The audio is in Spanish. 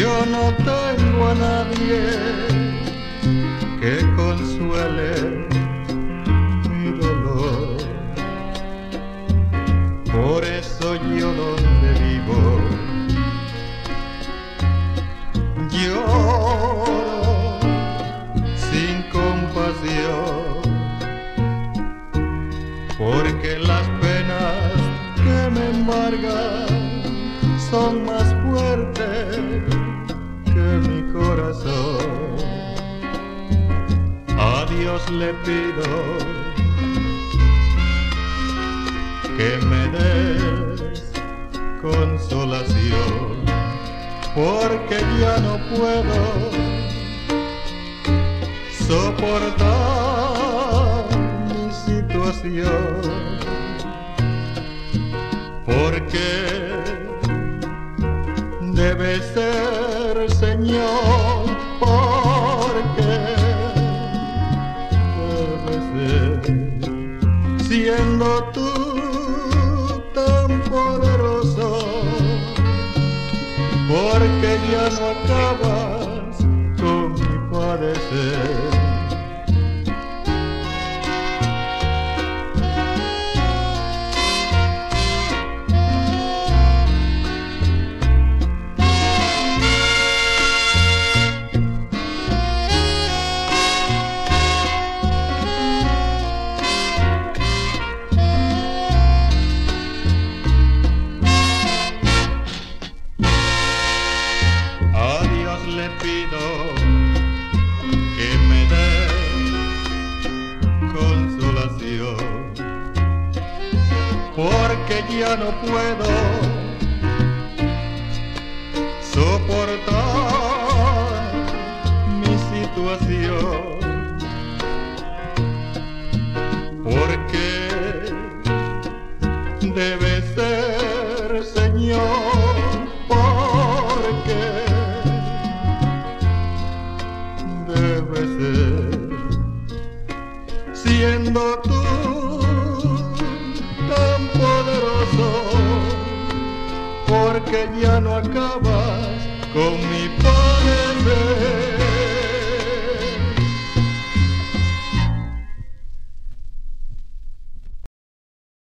Yo no tengo a nadie que consuele mi dolor. Por eso yo donde vivo, lloro sin compasión, porque las penas que me embargan son más fuertes mi corazón. A Dios le pido que me des consolación, porque ya no puedo soportar mi situación, porque debe ser Señor, porque debe ser siendo tú tan poderoso, porque ya no acabas con mi padecer. Ya no puedo soportar mi situación, porque debe ser Señor, porque debe ser siendo tú porque ya no acabas con mi padecer.